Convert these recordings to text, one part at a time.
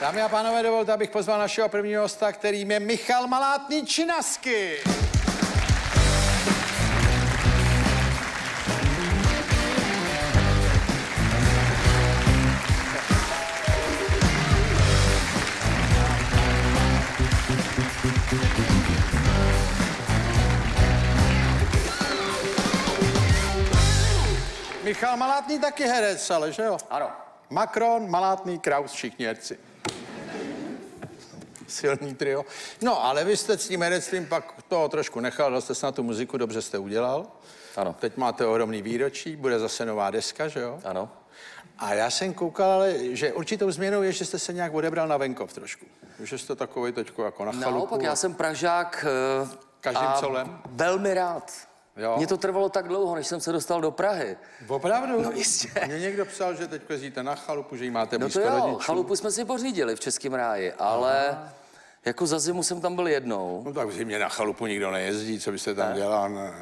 Dámy a pánové, dovolte, abych pozval našeho prvního hosta, kterým je Michal Malátný Činasky. Michal Malátný taky herec, ale že jo? Ano. Macron, Malátný, Kraus, všichni herci. Silný trio. No, ale vy jste s tím herectvím pak to trošku nechal, dal jste se na tu muziku, dobře jste udělal. Ano. Teď máte ohromný výročí, bude zase nová deska, že jo? Ano. A já jsem koukal, ale že určitou změnou je, že jste se nějak odebral na venkov trošku. Že jste takový teďko jako na chalupu. Naopak, já jsem Pražák eh, Každým a colem? velmi rád. Jo. Mně to trvalo tak dlouho, než jsem se dostal do Prahy. Opravdu? No jistě. Mě někdo psal, že teď jezdíte na chalupu, že jí máte No blízko to jo, rodičů. chalupu jsme si pořídili v Českém ráji, ale jako za zimu jsem tam byl jednou. No tak v zimě na chalupu nikdo nejezdí, co byste tam dělal? Ne.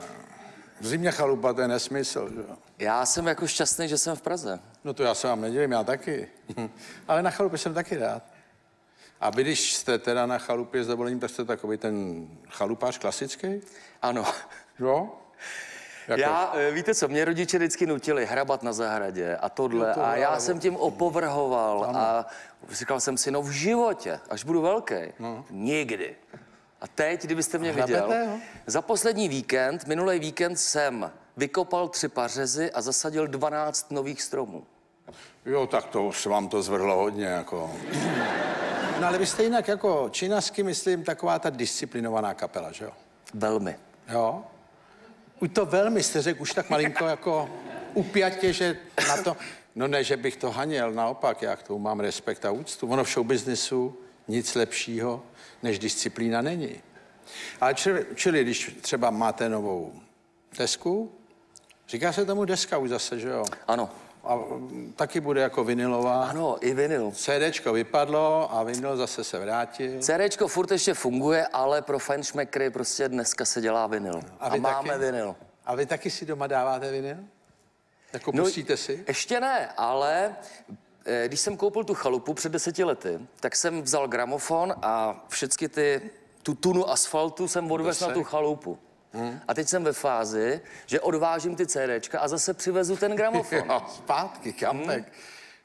V zimě chalupa to je nesmysl, že? Já jsem jako šťastný, že jsem v Praze. No to já se vám nedělím, já taky. Ale na chalupě jsem taky rád. A vy, když jste teda na chalupě s dovolením, tak jste takový ten chalupář klasický? Ano. Jo? Jako, Já, eh, víte co, mě rodiče vždycky nutili hrabat na zahradě a tohle. Jo, to a já ale- jsem tím opovrhoval a říkal jsem si, no v životě, až budu velký, nikdy. A teď, kdybyste mě Hrabete, viděl, jo? za poslední víkend, minulý víkend jsem vykopal tři pařezy a zasadil 12 nových stromů. Jo, tak to se vám to zvrhlo hodně, jako. No ale vy jste jinak jako činasky, myslím, taková ta disciplinovaná kapela, že jo? Velmi. Jo? Už to velmi jste řekl, už tak malinko jako upjatě, že na to... No ne, že bych to haněl, naopak, já k tomu mám respekt a úctu. Ono v showbiznesu nic lepšího než disciplína není. Ale čili, čili když třeba máte novou desku, říká se tomu deska už zase, že jo? Ano. A taky bude jako vinilová. Ano, i vinyl. CDčko vypadlo a vinyl zase se vrátil. CDčko furt ještě funguje, ale pro fajnšmekry prostě dneska se dělá vinyl. A, vy máme taky? vinyl. A vy taky si doma dáváte vinyl? Jako pustíte si? Ještě ne, ale eh, když jsem koupil tu chalupu před deseti lety, tak jsem vzal gramofon a všechny ty, tu tunu asfaltu jsem odvezl na tu chalupu. Hmm. A teď jsem ve fázi, že odvážím ty CDčka a zase přivezu ten gramofon. Jo, zpátky, kampek.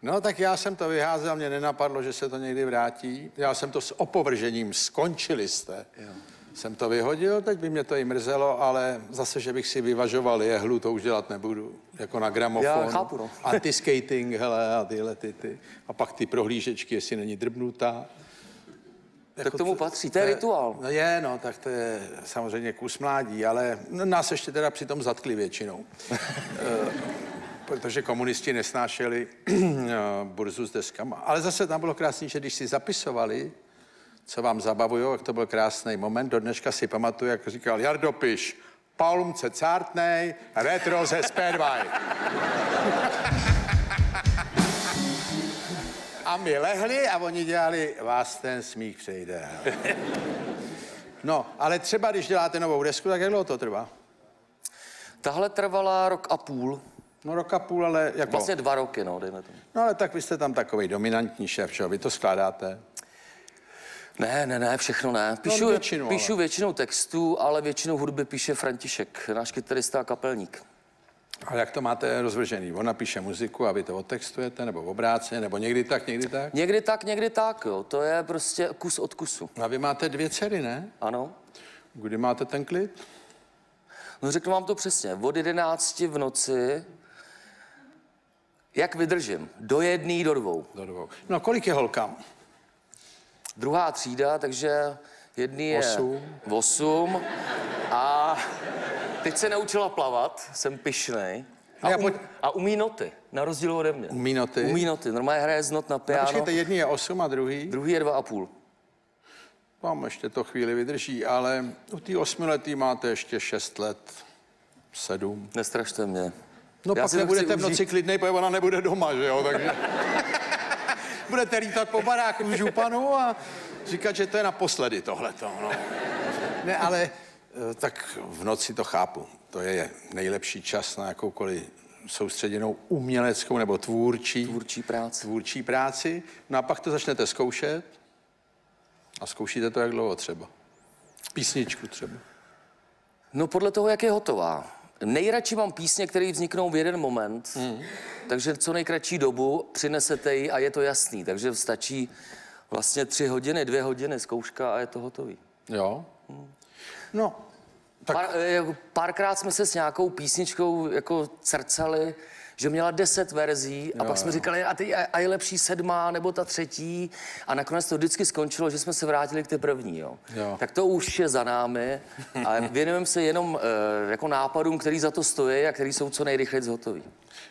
No tak já jsem to vyházel, mě nenapadlo, že se to někdy vrátí. Já jsem to s opovržením, skončili jste. Jo. Jsem to vyhodil, teď by mě to i mrzelo, ale zase, že bych si vyvažoval jehlu, to už dělat nebudu. Jako na gramofon. Já chápu, no. Anti-skating, hele, a tyhle ty, ty. A pak ty prohlížečky, jestli není drbnutá. Tak tomu patří, to je rituál. No je, no, tak to je samozřejmě kus mládí, ale no, nás ještě teda přitom zatkli většinou. Eh, Protože komunisti nesnášeli eh, burzu s deskama. Ale zase tam bylo krásný, že když si zapisovali, co vám zabavují, jak to byl krásný moment. Do dneška si pamatuju, jak říkal Jardo Piš, Palm cártnej, retro ze Spervaj. A my lehli a oni dělali, vás ten smích přejde. No, ale třeba když děláte novou desku, tak jak dlouho to trvá? Tahle trvala rok a půl. No rok a půl, ale jako... Vlastně dva roky, no, dejme tomu. No ale tak vy jste tam takový dominantní šéf, že jo? Vy to skládáte. Ne, ne, ne, všechno ne. Píšu, No, většinu, píšu ale. většinou textů, ale většinou hudby píše František, náš kytarista a kapelník. A jak to máte rozvržený? On napíše muziku a vy to otextujete, nebo obráceně, nebo někdy tak, někdy tak? Někdy tak, někdy tak, jo. To je prostě kus od kusu. A vy máte dvě dcery, ne? Ano. Kdy máte ten klid? No řeknu vám to přesně. Od 11 v noci, jak vydržím? Do jedné, do dvou. Do dvou. No kolik je holkám? Druhá třída, takže jedný je Osm. osm. A teď se naučila plavat, jsem pyšnej. A, Já um, a umí noty, na rozdíl ode mě. Umí noty? Umí noty, normálně hraje z not na No, piano. počkejte, jedný je osm a druhý? Druhý je dva a půl. Vám ještě to chvíli vydrží, ale u té osmiletý máte ještě šest let, sedm. Nestrašte mě. No Já pak nebudete v noci klidnej, protože ona nebude doma, že jo, takže... Budete lítat po baráku v županu a říkat, že to je naposledy tohleto, no. Ne, ale tak v noci to chápu. To je nejlepší čas na jakoukoliv soustředěnou uměleckou nebo tvůrčí, Tvůrčí práce. tvůrčí práci. No a pak to začnete zkoušet a zkoušíte to jak dlouho třeba. Písničku třeba. No podle toho, jak je hotová. Nejradši mám písně, které vzniknou v jeden moment, mm. takže co nejkratší dobu přinesete ji a je to jasný. Takže stačí vlastně tři hodiny, dvě hodiny zkouška a je to hotový. Jo? No, Tak... Pár, eh, párkrát jsme se s nějakou písničkou jako crcali, že měla deset verzí a Jo, pak jsme jo. říkali, a, ty, a, je lepší sedmá nebo ta třetí a nakonec to vždycky skončilo, že jsme se vrátili k té první. Jo. Jo. Tak to už je za námi a věnujeme se jenom e, jako nápadům, který za to stojí a který jsou co nejrychleji hotový.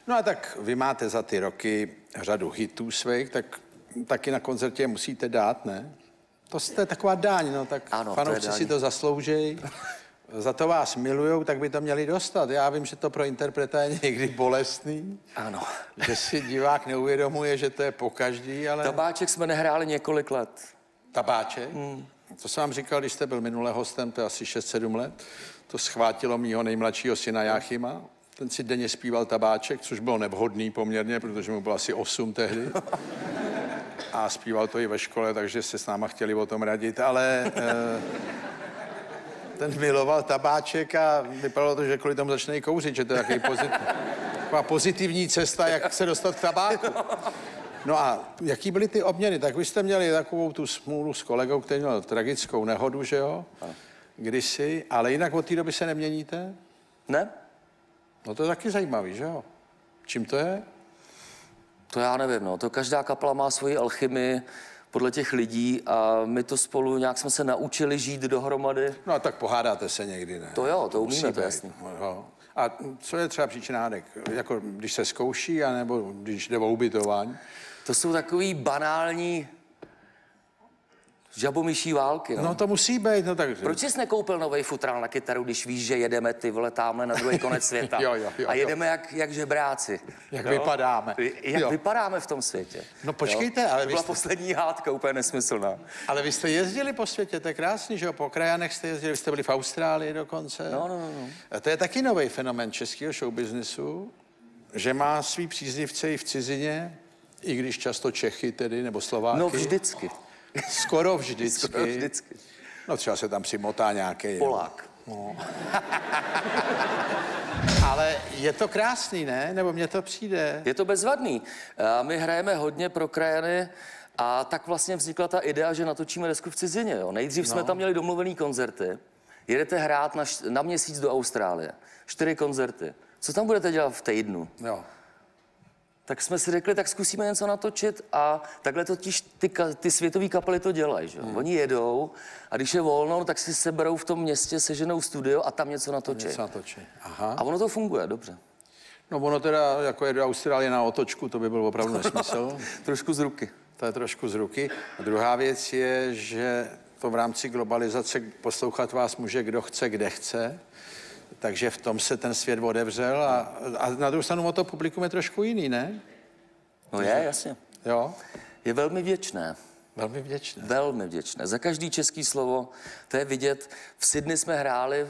no a tak vy máte za ty roky řadu hitů svých, tak taky na koncertě musíte dát, ne? To je taková daň, no tak Ano, to fanoušci daň. si to zasloužejí. Za to vás milujou, tak by to měli dostat. Já vím, že to pro interpreta je někdy bolestný, Ano. že si divák neuvědomuje, že to je po každý, ale... Tabáček jsme nehráli několik let. Tabáček? Hmm. To jsem vám říkal, když jste byl minule hostem, to je asi 6-7 let. To schvátilo mýho nejmladšího syna Jáchyma. Ten si denně zpíval tabáček, což bylo nevhodný poměrně, protože mu bylo asi 8 tehdy. A zpíval to i ve škole, takže se s náma chtěli o tom radit, ale eh, ten miloval tabáček a vypadalo to, že kvůli tomu začne i kouřit, že to je takový pozit, taková pozitivní cesta, jak se dostat k tabáku. No a jaký byly ty obměny? Tak vy jste měli takovou tu smůlu s kolegou, který měl tragickou nehodu, že jo? Kdysi, ale jinak od té doby se neměníte? Ne? No to je taky zajímavý, že jo? Čím to je? To já nevím, no. To každá kapela má svoji alchymii podle těch lidí a my to spolu nějak jsme se naučili žít dohromady. No a tak pohádáte se někdy, ne? To jo, to umíme, Musí to jasný. Jo. A co je třeba příčina hádek? Jako když se zkouší, anebo když jde o ubytování? To jsou takový banální žabomyší války. No. No to musí být, no tak... Proč jsi nekoupil nový futrál na kytaru, když víš, že jedeme ty vole tamhle na druhý konec světa? Jo, jo, jo, a jo. jedeme jak, jak žebráci. Jak vypadáme. Jak Jo. vypadáme v tom světě. No počkejte, ale To byla jste- poslední hádka, úplně nesmyslná. Ale vy jste jezdili po světě, to je krásný, že jo? Po krajanech jste jezdili, vy jste byli v Austrálii dokonce. No, no, no, no. A to je taky nový fenomen českého showbiznesu, že má svý příznivce i v cizině, i když často Čechy tedy, nebo Slováky. No vždycky. Skoro vždycky. Skoro vždycky. No třeba se tam přimotá nějaký. Polák. Ale je to krásný, ne? Nebo mně to přijde. Je to bezvadný. My hrajeme hodně pro krajany a tak vlastně vznikla ta idea, že natočíme desku v cizině. Jo. Nejdřív jsme tam měli domluvený koncerty. Jedete hrát na, na měsíc do Austrálie. Čtyři koncerty. Co tam budete dělat v týdnu? Jo. Tak jsme si řekli, tak zkusíme něco natočit a takhle totiž ty, ty světové kapely to dělají. Že? Hmm. Oni jedou a když je volno, tak si seberou v tom městě, seženou studio a tam něco natočí. Co natočí. Aha. A ono to funguje dobře. No ono teda, jako je do Austrálie na otočku, to by byl opravdu nesmysl. Trošku z ruky. To je trošku z ruky. A druhá věc je, že to v rámci globalizace poslouchat vás může kdo chce, kde chce. Takže v tom se ten svět odevřel a, a na druhou stranu o to publikum je trošku jiný, ne? No je, jasně. Jo? Je velmi věčné. Velmi vděčné. Velmi vděčné. Za každý český slovo, to je vidět. V Sydney jsme hráli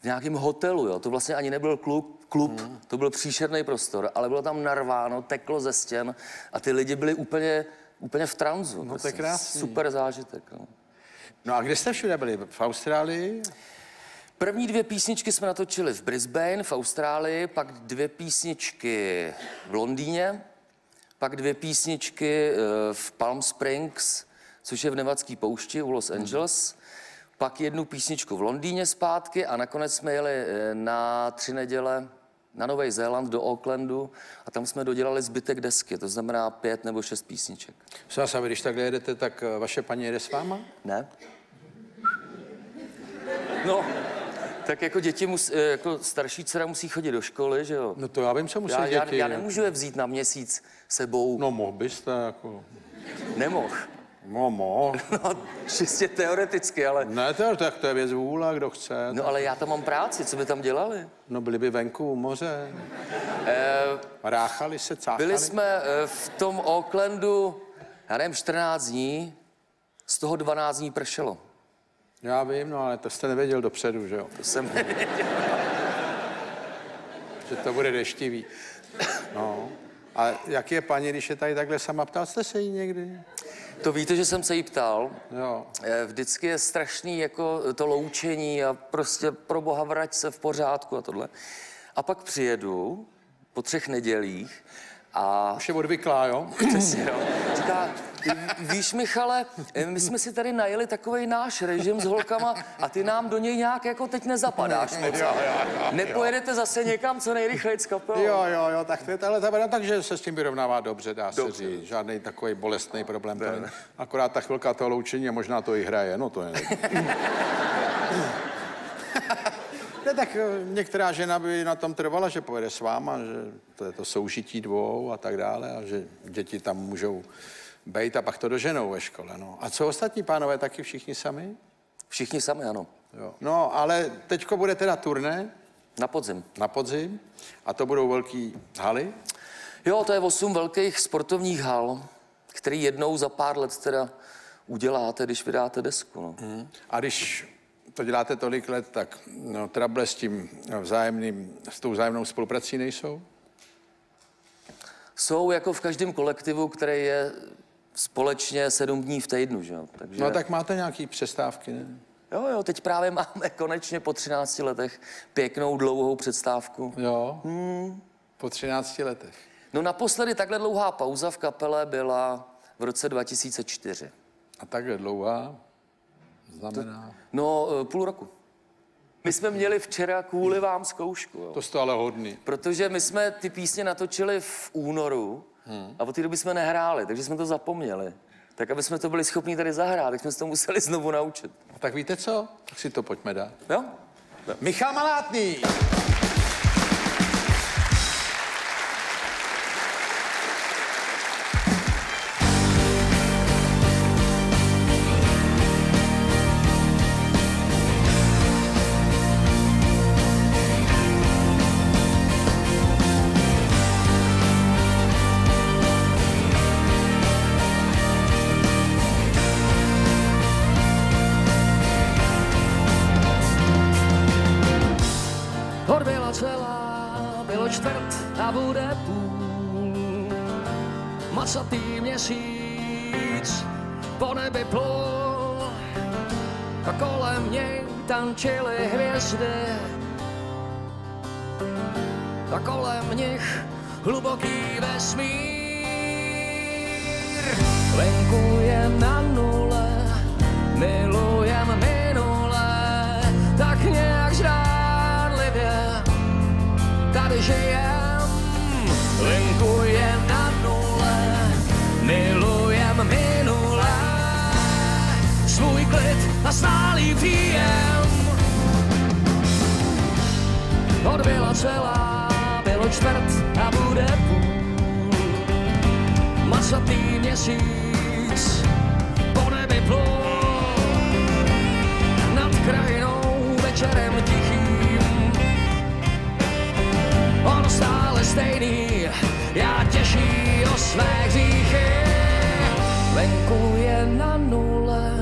v nějakém hotelu, jo. To vlastně ani nebyl klub, klub hmm. to byl příšerný prostor, ale bylo tam narváno, teklo ze stěn a ty lidi byli úplně, úplně v tranzu. No, to je krásný. Super zážitek. No. No a kde jste všude byli? V Austrálii? První dvě písničky jsme natočili v Brisbane, v Austrálii, pak dvě písničky v Londýně, pak dvě písničky eh, v Palm Springs, což je v Nevadský poušti u Los Angeles, pak jednu písničku v Londýně zpátky a nakonec jsme jeli eh, na tři neděle na Nový Zéland do Aucklandu a tam jsme dodělali zbytek desky, to znamená pět nebo šest písniček. Vás, a vy, když takhle jedete, tak eh, vaše paní jede s váma? Ne? No, tak jako děti, mus, eh, jako starší dcera musí chodit do školy, že jo? No to já vím, co musí Já, já, děti. já nemůžu je vzít na měsíc sebou. No mohl byste, jako... Nemohl. No mohl. No, čistě teoreticky, ale... Ne, to, tak to je věc vůle, kdo chce. No ale já tam mám práci, co by tam dělali? No byli by venku u moře. Ráchali se, cáchali. Byli jsme eh, v tom Aucklandu, já nevím, 14 dní, z toho 12 dní pršelo. Já vím, no ale to jste nevěděl dopředu, že jo? To jsem... že to bude deštivý. No. A jak je paní, když je tady takhle sama? Ptal jste se jí někdy? To víte, že jsem se jí ptal. Jo. Eh, Vždycky je strašný jako to loučení a prostě pro boha vrať se v pořádku a tohle. A pak přijedu po třech nedělích a Už je odvyklá, jo? Přesně, no. Říká, víš, Michale, my jsme si tady najeli takový náš režim s holkama a ty nám do něj nějak jako teď nezapadáš moc. Jo, jo, jo, Nepojedete zase někam co nejrychleji s kapelou? Jo, jo, jo, tak to je ale ta takže se s tím vyrovnává dobře, dá se říct. Žádný takový bolestný problém to. Akorát ta chvilka toho loučení a možná to i hraje, no to je. Ne, tak eh, některá žena by na tom trvala, že pojede s váma, že to je to soužití dvou a tak dále a že děti tam můžou bejt a pak to doženou ve škole. No. A co ostatní pánové, taky všichni sami? Všichni sami, ano. Jo. No, ale teďko bude teda turné Na podzim. na podzim a to budou velký haly. Jo, to je osm velkých sportovních hal, který jednou za pár let teda uděláte, když vydáte desku. No. A když to děláte tolik let, tak no, trable s tím vzájemným, s tou vzájemnou spoluprací nejsou? Jsou jako v každém kolektivu, který je společně sedm dní v týdnu, že jo? Takže... No tak máte nějaký přestávky, ne? Jo, jo, teď právě máme konečně po 13 letech pěknou dlouhou předstávku. Jo. Hmm. Po 13 letech. No naposledy takhle dlouhá pauza v kapele byla v roce 2004. A takhle dlouhá znamená... No, eh, půl roku. My jsme měli včera kvůli vám zkoušku, jo. To jste ale hodný. Protože my jsme ty písně natočili v únoru a od té doby jsme nehráli, takže jsme to zapomněli. Tak aby jsme to byli schopni tady zahrát, tak jsme se to museli znovu naučit. A tak víte co? Tak si to pojďme dát. Jo? Michal Malátný! Po nebi plul a kolem něj tančily hvězdy. A kolem nich hluboký vesmír. Venku je na nule, příjem. Odbyla celá, bylo čtvrt a bude půl. Masatý měsíc po nebi plul nad krajinou večerem tichým. On stále stejný, já těší o své hříchy. Venku je na nule,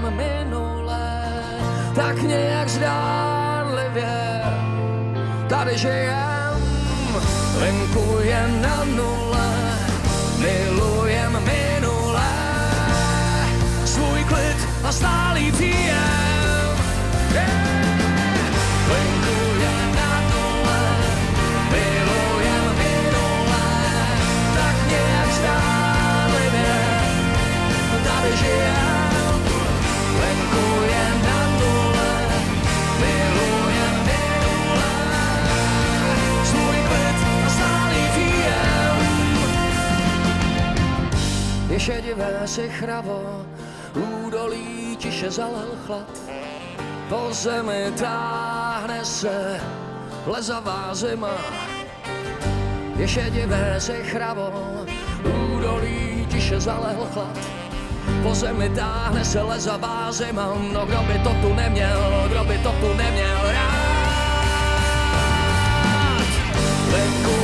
milujem minule, tak nějak zdánlivě tady žijem. Venku je na nule, milujem minule, svůj klid a stálý příjem. Šedivé si chravo, údolí tiše zalel chlad. Po zemi táhne se lezavá zima. Je šedivé si chravo, údolí tiše zalehl chlad. Po zemi táhne se lezavá zima, no kdo by to tu neměl, kdo by to tu neměl rád. Venku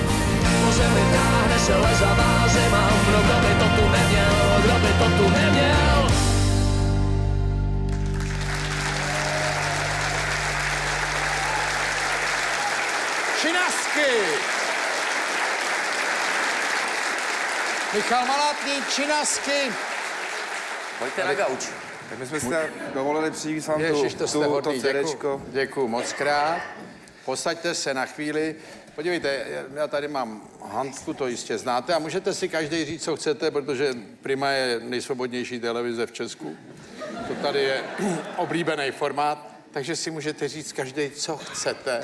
táhne se lezavá zima. Kdo by to tu neměl, kdo by to tu neměl? Činasky! Michal Malátný, Činasky. Pojďte na gauč. Tak my jsme si dovolili přijít vám Ježiš, tu, to tu, to děkuju. CDčko. Děkuju moc krát. Posaďte se na chvíli. Podívejte, já tady mám Hansku, to jistě znáte, a můžete si každý říct, co chcete, protože Prima je nejsvobodnější televize v Česku. To tady je oblíbený formát, takže si můžete říct každý, co chcete.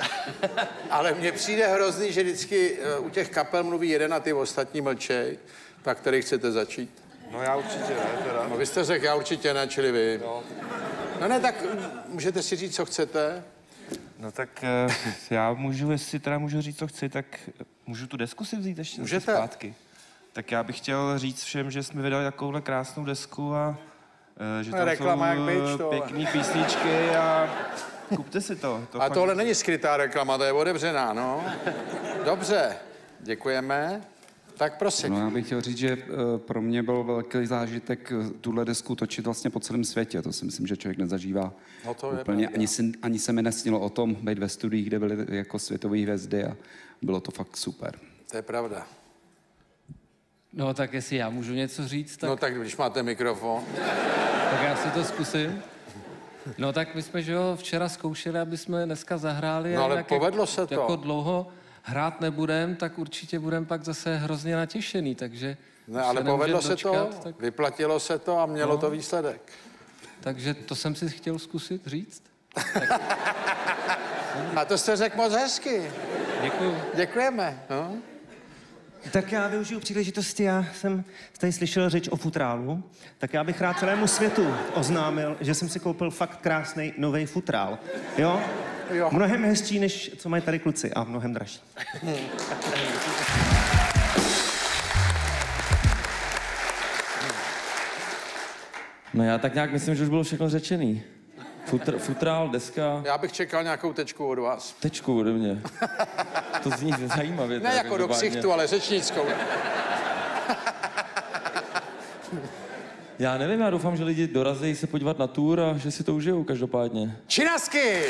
Ale mně přijde hrozný, že vždycky eh, u těch kapel mluví jeden a ty ostatní mlčej. Tak který chcete začít? No já určitě ne, teda. No vy jste řekl, já určitě ne, čili vy. No ne, tak můžete si říct, co chcete. No tak eh, já můžu, jestli teda můžu říct, co chci, tak můžu tu desku si vzít ještě Můžete. zpátky. Tak já bych chtěl říct všem, že jsme vydali takovouhle krásnou desku a eh, že tam reklama jsou tohle. pěkný písničky a kupte si to. to A fakt- tohle není skrytá reklama, to je otevřená, no. Dobře, děkujeme. Tak prosím. No, já bych chtěl říct, že eh, pro mě byl velký zážitek eh, tuhle desku točit vlastně po celém světě. To si myslím, že člověk nezažívá No to je úplně. pravda. Ani, si, ani se mi nesnilo o tom být ve studiích, kde byly jako světové hvězdy a bylo to fakt super. To je pravda. No tak jestli já můžu něco říct, tak, No tak když máte mikrofon. tak já si to zkusím. No tak my jsme, že jo, včera zkoušeli, aby jsme dneska zahráli. No, ale jak- povedlo se to. Jako dlouho hrát nebudem, tak určitě budem pak zase hrozně natěšený, takže... Ne, ale povedlo se to, Tak, vyplatilo se to a mělo No. to výsledek. takže to jsem si chtěl zkusit říct. A to jste řekl moc hezky. Děkuju. Děkujeme. No. Tak já využiju příležitosti, já jsem tady slyšel řeč o futrálu, tak já bych rád celému světu oznámil, že jsem si koupil fakt krásný nový futrál. Jo? Jo. Mnohem hezčí, než co mají tady kluci a mnohem dražší. No já tak nějak myslím, že už bylo všechno řečený. Futr, futrál, deska, Já bych čekal nějakou tečku od vás. tečku ode mě. To zní zajímavě. Ne jako do ksichtu, ale řečnickou. Já nevím, já doufám, že lidi dorazí se podívat na tour a že si to užijou každopádně. Činasky!